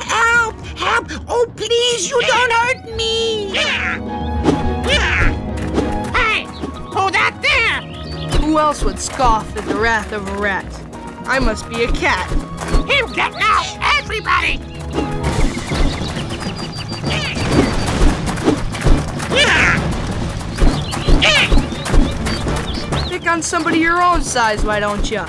Help! Help! Oh, please, you don't hurt me! Hey, that there? Who else would scoff at the wrath of a rat? I must be a cat. Him get now, everybody! Pick on somebody your own size, why don't you?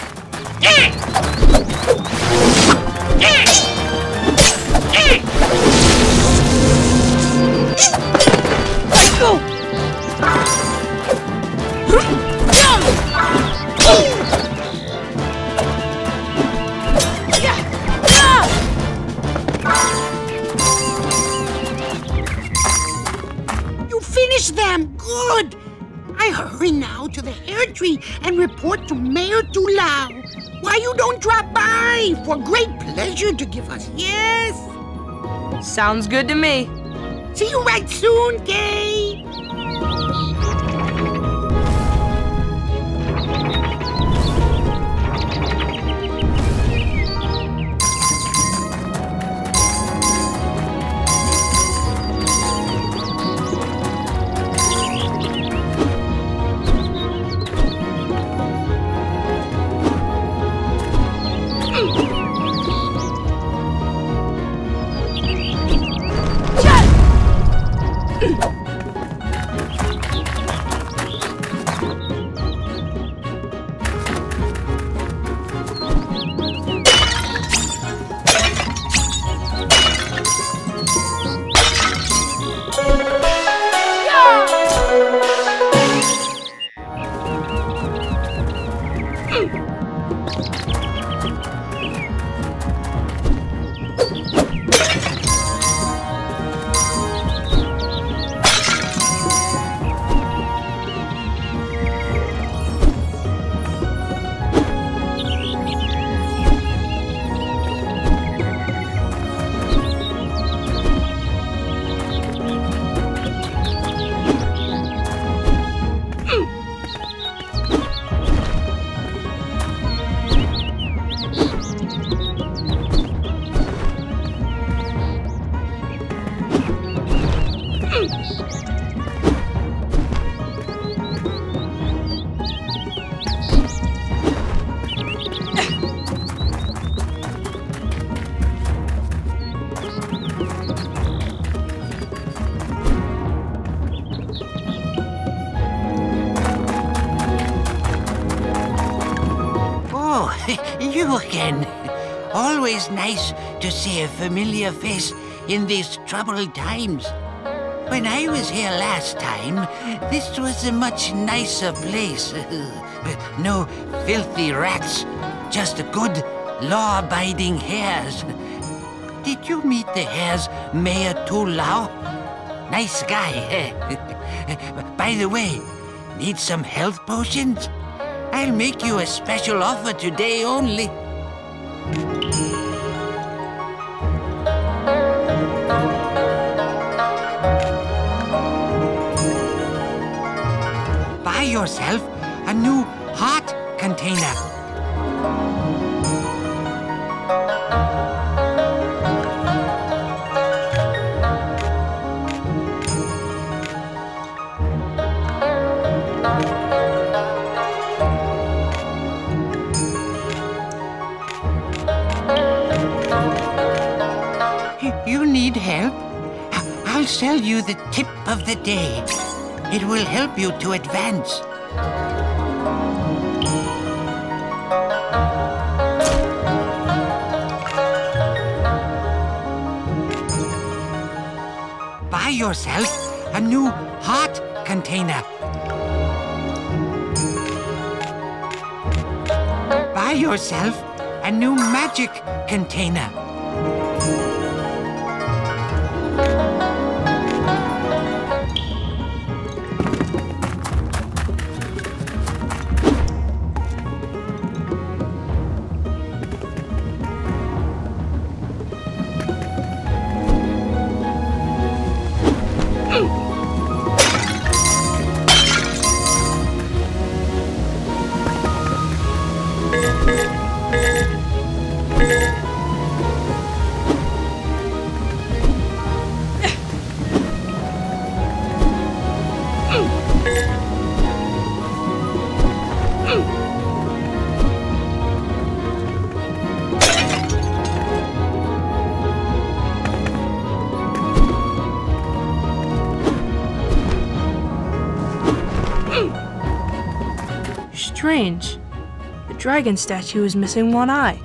You finished them! Good! I hurry now the hare tree and report to Mayor Tulau. Why you don't drop by? For great pleasure to give us yes. Sounds good to me. See you right soon, Kay. Nice to see a familiar face in these troubled times. When I was here last time, this was a much nicer place. no filthy rats, just good, law-abiding hares. Did you meet the hares, Mayor Tulau? Nice guy. By the way, need some health potions? I'll make you a special offer today only. Yourself a new heart container. You need help? I'll sell you the tip of the day. It will help you to advance. Yourself a new heart container. Buy yourself a new magic container. Strange. The dragon statue is missing one eye.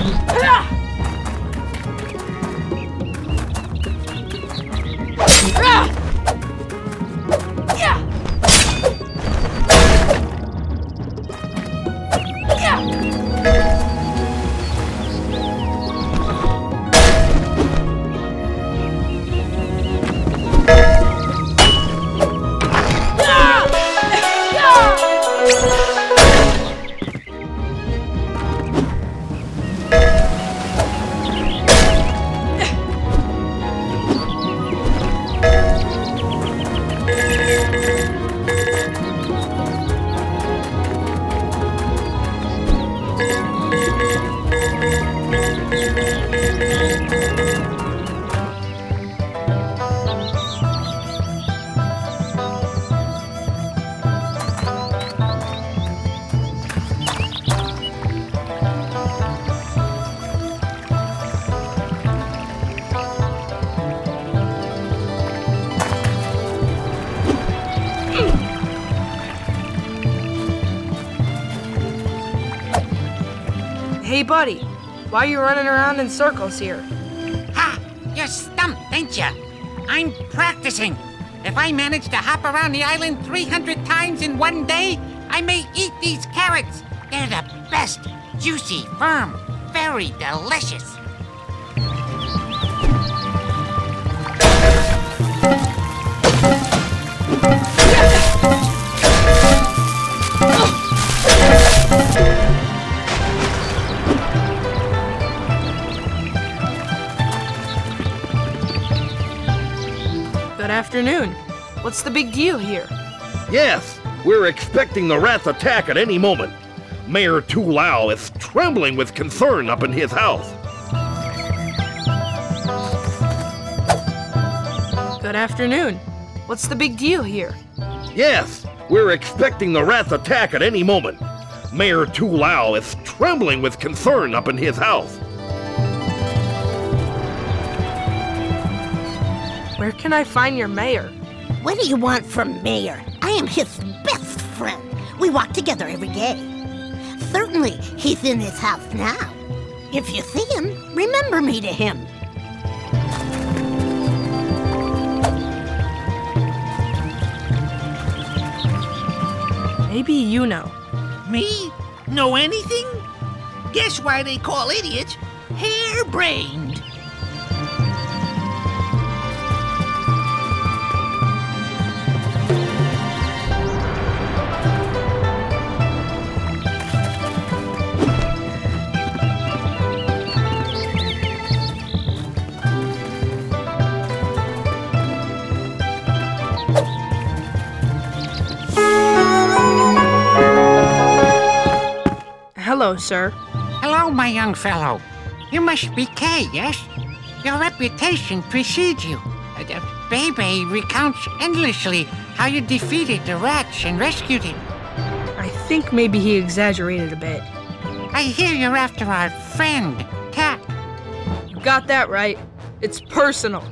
Hey, buddy. Why are you running around in circles here? Ha! You're stumped, ain't ya? I'm practicing. If I manage to hop around the island 300 times in one day, I may eat these carrots. They're the best. Juicy, firm, very delicious. Afternoon. What's the big deal here? Yes, we're expecting the rat's attack at any moment. Mayor Tulao is trembling with concern up in his house. Good afternoon. What's the big deal here? Yes, we're expecting the rat's attack at any moment. Mayor Tulao is trembling with concern up in his house. Where can I find your mayor? What do you want from Mayor? I am his best friend. We walk together every day. Certainly, he's in his house now. If you see him, remember me to him. Maybe you know. Me? Know anything? Guess why they call idiots harebrained. Hello, sir. Hello, my young fellow. You must be Kay, yes? Your reputation precedes you. Uh, uh, Bebe recounts endlessly how you defeated the rats and rescued him. I think maybe he exaggerated a bit. I hear you're after our friend, Cat. You got that right. It's personal.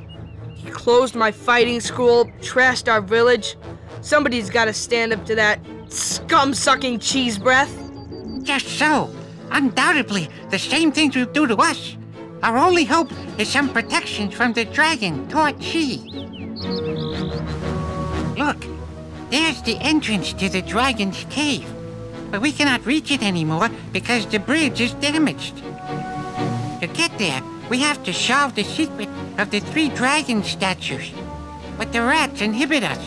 He closed my fighting school, trashed our village. Somebody's got to stand up to that scum sucking cheese breath. Just so. Undoubtedly, the same things will do to us. Our only hope is some protection from the dragon, Torchi. Look, there's the entrance to the dragon's cave. But we cannot reach it anymore because the bridge is damaged. To get there, we have to solve the secret of the three dragon statues. But the rats inhibit us.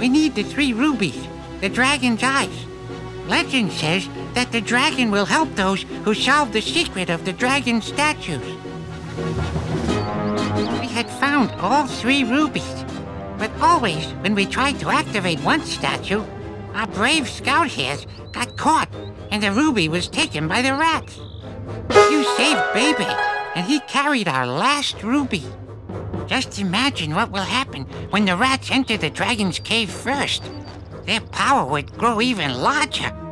We need the three rubies, the dragon's eyes. Legend says that the dragon will help those who solve the secret of the dragon statues. We had found all three rubies, but always when we tried to activate one statue, our brave scout hares got caught and the ruby was taken by the rats. You saved Baby, and he carried our last ruby. Just imagine what will happen when the rats enter the dragon's cave first. Their power would grow even larger.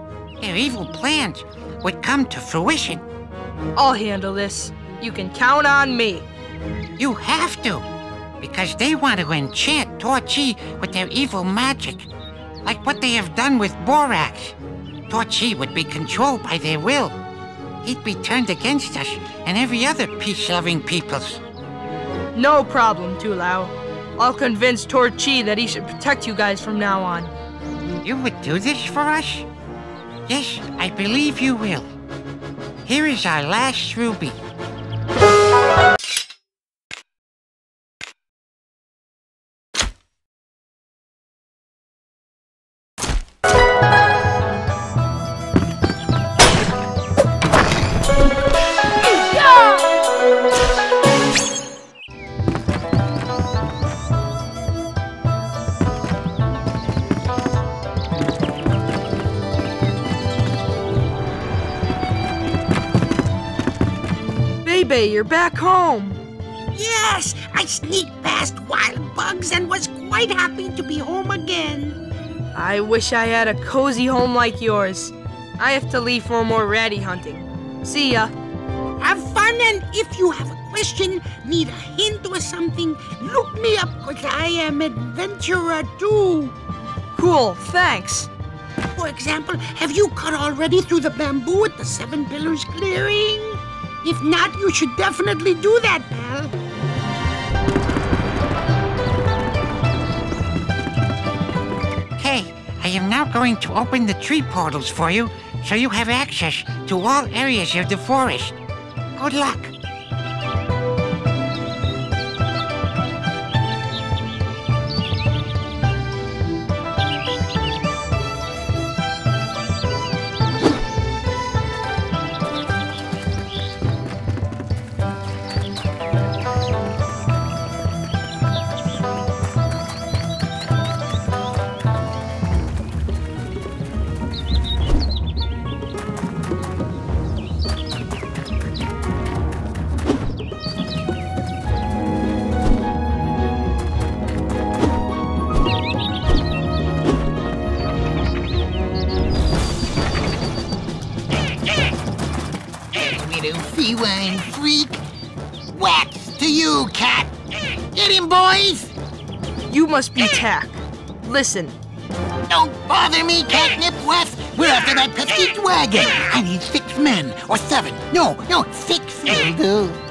Their evil plans would come to fruition. I'll handle this. You can count on me. You have to, because they want to enchant Torchi with their evil magic, like what they have done with Borax. Torchi would be controlled by their will. He'd be turned against us and every other peace-loving peoples. No problem, Tulao. I'll convince Torchi that he should protect you guys from now on. You would do this for us? Yes, I believe you will. Here is our last ruby. You're back home. Yes, I sneaked past wild bugs and was quite happy to be home again. I wish I had a cozy home like yours. I have to leave for more ratty hunting. See ya. Have fun, and if you have a question, need a hint or something, look me up, cause I am adventurer too. Cool, thanks. For example, have you cut already through the bamboo at the Seven Pillars clearing? If not, you should definitely do that, pal. Okay, I am now going to open the tree portals for you so you have access to all areas of the forest. Good luck. Boys. You must be Tack. Listen, Don't bother me, Catnip West. We're after that pesky dragon. I need six men, or seven. No, no, six will do.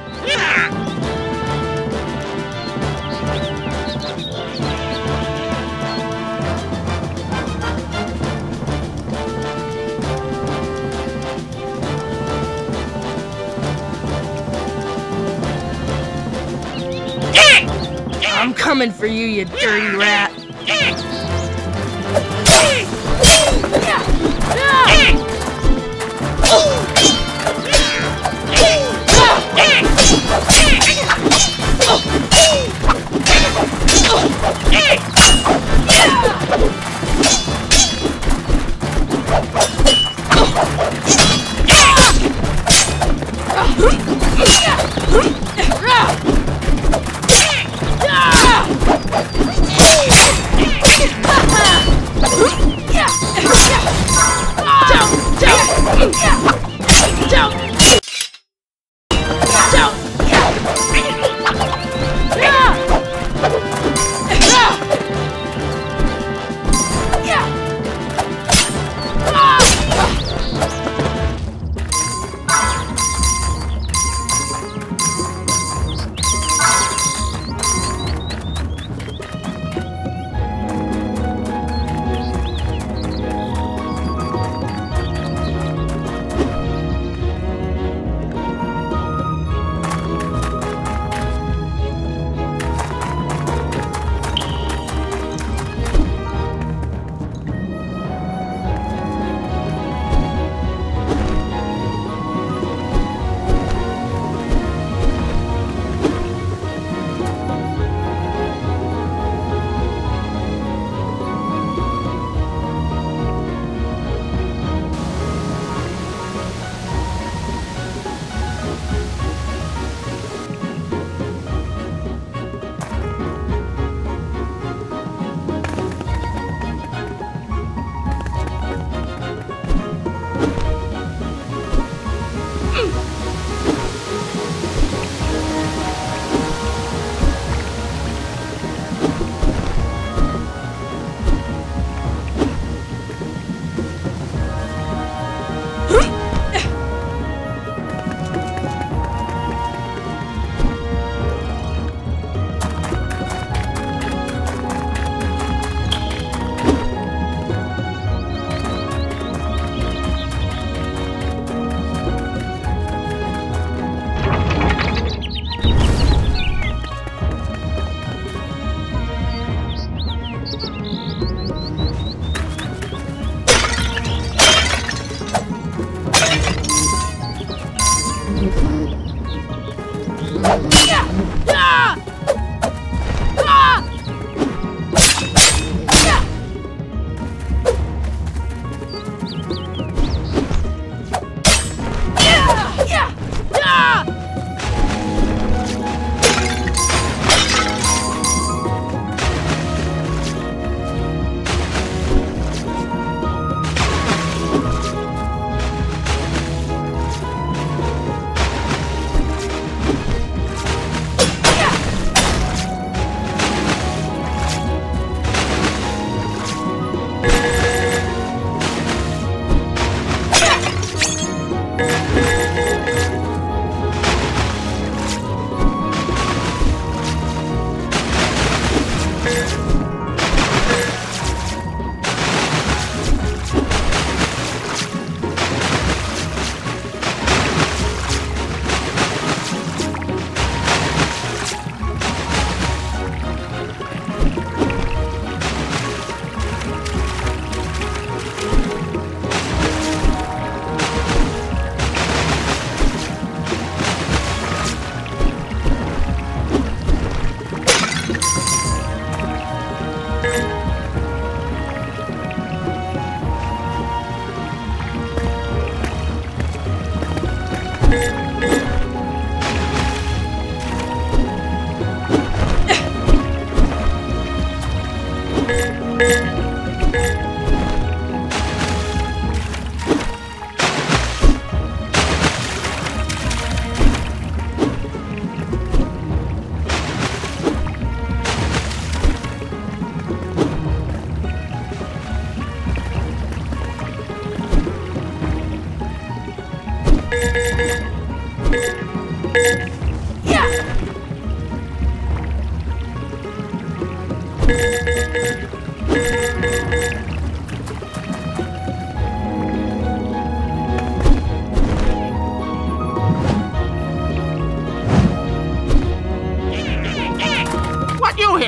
Coming for you, you dirty rat.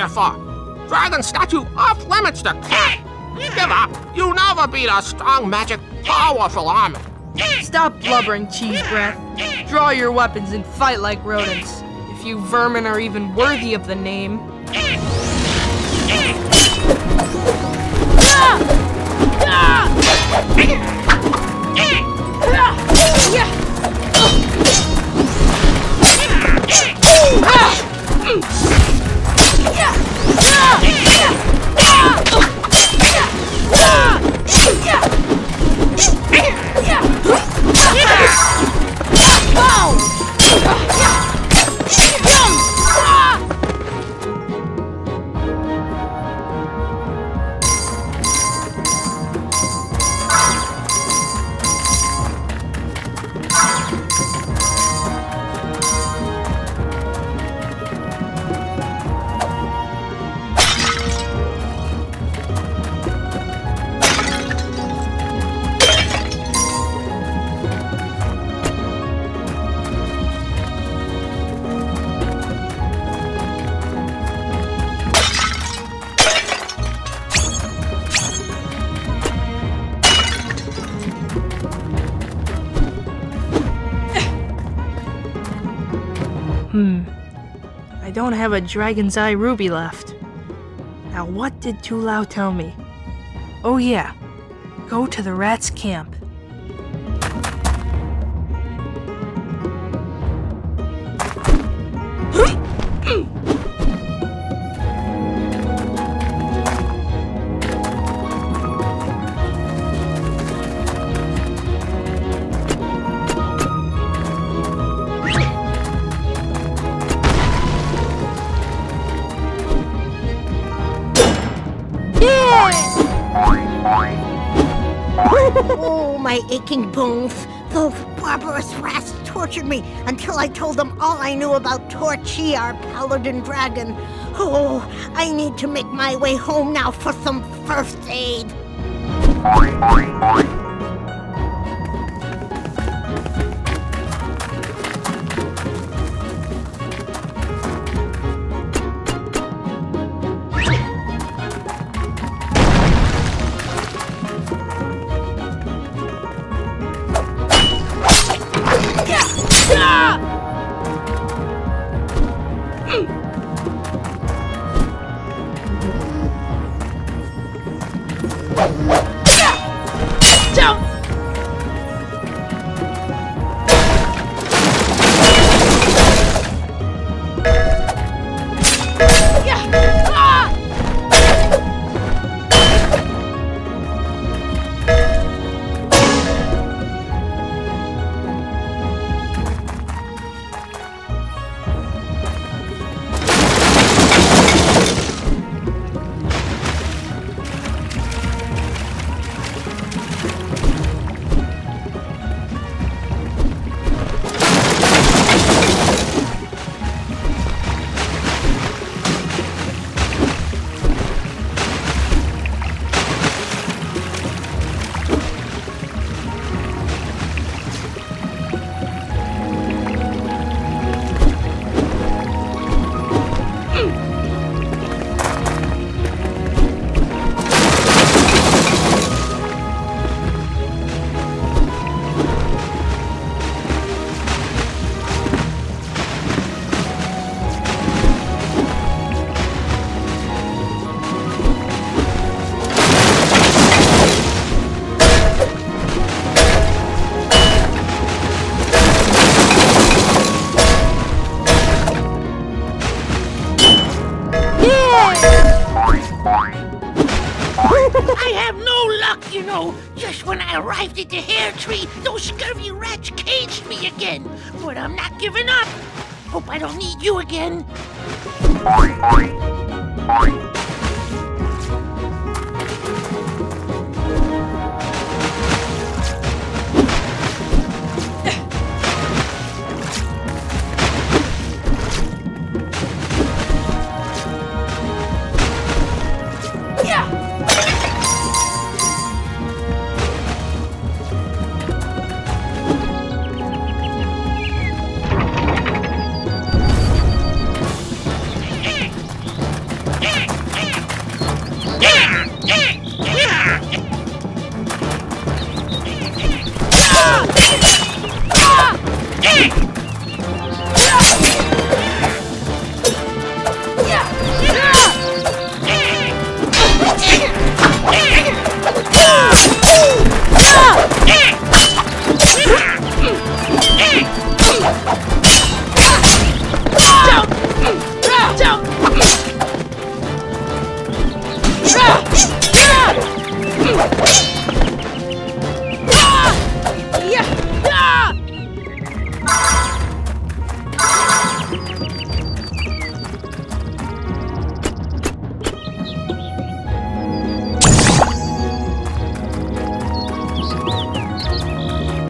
For? Dragon statue off limits to king. Give up. You never beat a strong magic, powerful army. Stop blubbering, cheese breath. Draw your weapons and fight like rodents. If you vermin are even worthy of the name. Hmm. Have a Dragon's Eye Ruby left. Now, what did Tu Lao tell me? Oh, yeah. Go to the rat's camp. My aching bones. Those barbarous rats tortured me until I told them all I knew about Torchi, our paladin dragon. Oh, I need to make my way home now for some first aid. Luck, you know. Just when I arrived at the hare tree, those scurvy rats caged me again. But I'm not giving up. Hope I don't need you again. Yeah! Yeah!